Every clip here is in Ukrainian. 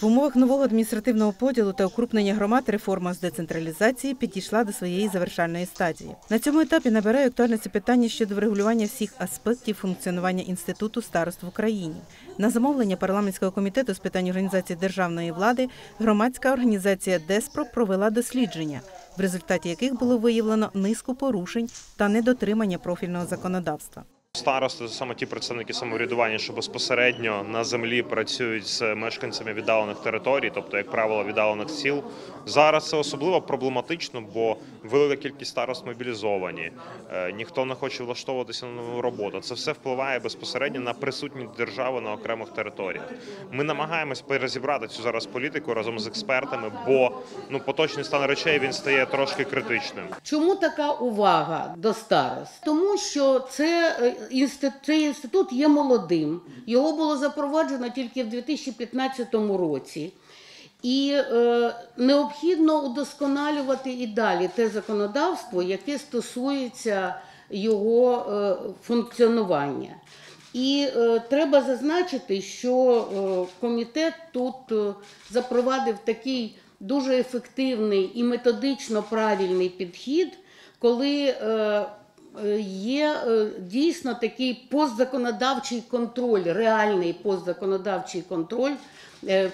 В умовах нового адміністративного поділу та укрупнення громад реформа з децентралізації підійшла до своєї завершальної стадії. На цьому етапі набирає актуальності питання щодо врегулювання всіх аспектів функціонування інституту старост в Україні. На замовлення парламентського комітету з питань організації державної влади громадська організація Деспро провела дослідження, в результаті яких було виявлено низку порушень та недотримання профільного законодавства. Старости саме ті представники самоврядування, що безпосередньо на землі працюють з мешканцями віддалених територій, тобто, як правило, віддалених сіл. Зараз це особливо проблематично, бо велика кількість старост мобілізовані. е, Ніхто не хоче влаштовуватися на нову роботу. Це все впливає безпосередньо на присутність держави на окремих територіях. Ми намагаємось перезібрати цю зараз політику разом з експертами, бо ну поточний стан речей він стає трошки критичним. Чому така увага до старост? Тому що це е, цей інститут є молодим. Його було запроваджено тільки в 2015 році. І е, необхідно удосконалювати і далі те законодавство, яке стосується його е, функціонування. І е, треба зазначити, що е, комітет тут е, запровадив такий дуже ефективний і методично правильний підхід, коли е, є е, дійсно такий постзаконодавчий контроль, реальний постзаконодавчий контроль е,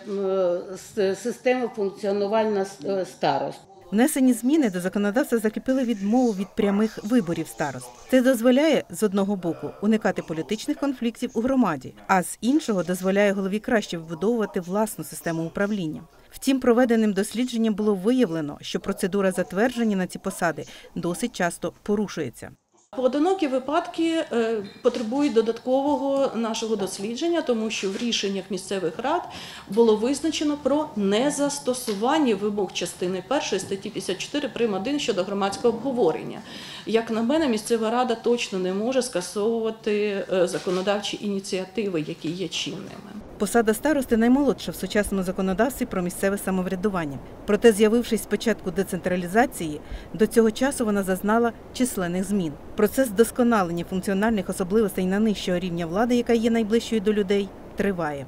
е, системи функціонування е, старост. Внесені зміни до законодавства закріпили відмову від прямих виборів старост. Це дозволяє з одного боку уникати політичних конфліктів у громаді, а з іншого дозволяє голові краще вбудовувати власну систему управління. Втім, проведеним дослідженням було виявлено, що процедура затвердження на ці посади досить часто порушується. Поодинокі випадки е, потребують додаткового нашого дослідження, тому що в рішеннях місцевих рад було визначено про незастосування вимог частини 1 статті 54 прим. 1 щодо громадського обговорення. Як на мене, місцева рада точно не може скасовувати е, законодавчі ініціативи, які є чинними. Посада старости наймолодша в сучасному законодавстві про місцеве самоврядування. Проте, з'явившись спочатку децентралізації, до цього часу вона зазнала численних змін. Процес вдосконалення функціональних особливостей на нижчого рівня влади, яка є найближчою до людей, триває.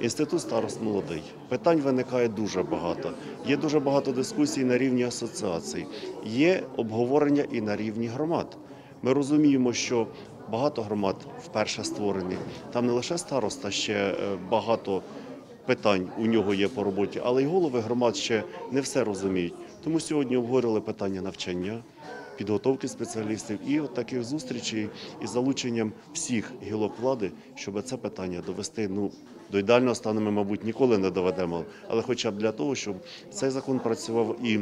Інститут старост молодий. Питань виникає дуже багато. Є дуже багато дискусій на рівні асоціацій, є обговорення і на рівні громад. Ми розуміємо, що багато громад вперше створені. Там не лише староста, ще е, багато питань у нього є по роботі, але й голови громад ще не все розуміють. Тому сьогодні обговорили питання навчання, підготовки спеціалістів і от таких зустрічей із залученням всіх гілок влади, щоб це питання довести. Ну до ідеального стану ми, мабуть, ніколи не доведемо, але хоча б для того, щоб цей закон працював і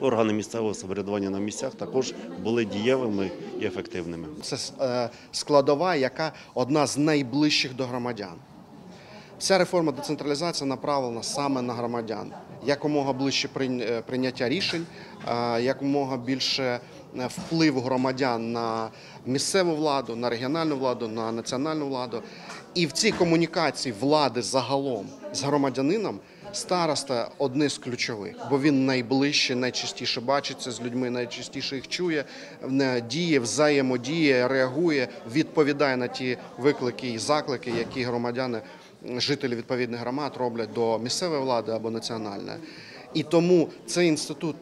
органи місцевого самоврядування на місцях також були дієвими і ефективними. Це е, складова, яка одна з найближчих до громадян. Вся реформа децентралізації направлена саме на громадян. Якомога ближче е, прийняття рішень, е, якомога більше впливу громадян на місцеву владу, на регіональну владу, на національну владу. І в цій комунікації влади загалом з громадянином староста одне з ключових, бо він найближче, найчастіше бачиться з людьми, найчастіше їх чує, діє, взаємодіє, реагує, відповідає на ті виклики і заклики, які громадяни, жителі відповідних громад роблять до місцевої влади або національної. І тому цей інститут.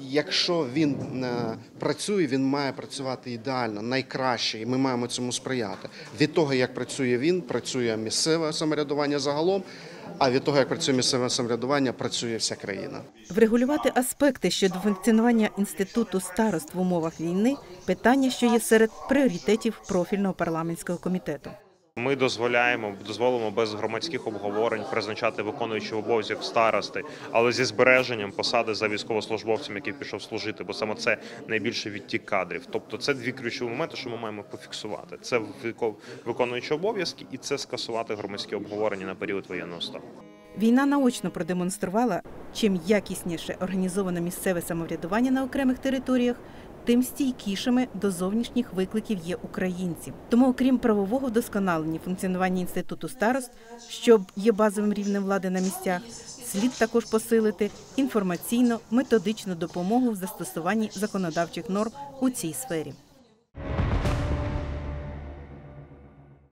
Якщо він е, працює, він має працювати ідеально, найкраще, і ми маємо цьому сприяти. Від того, як працює він, працює місцеве самоврядування загалом, а від того, як працює місцеве самоврядування, працює вся країна. Врегулювати аспекти щодо функціонування інституту старост в умовах війни питання, що є серед пріоритетів профільного парламентського комітету. Ми дозволяємо, дозволимо без громадських обговорень призначати виконуючого обов'язок старости, але зі збереженням посади за військовослужбовцем, який пішов служити, бо саме це найбільше відтік кадрів. Тобто це дві ключові моменти, що ми маємо пофіксувати. Це виконуючі обов'язки і це скасувати громадські обговорення на період воєнного стану. Війна наочно продемонструвала, чим якісніше організовано місцеве самоврядування на окремих територіях, тим стійкішими до зовнішніх викликів є українці. Тому, окрім правового вдосконалення функціонування інституту старост, що є базовим рівнем влади на місцях, слід також посилити інформаційно-методичну допомогу в застосуванні законодавчих норм у цій сфері.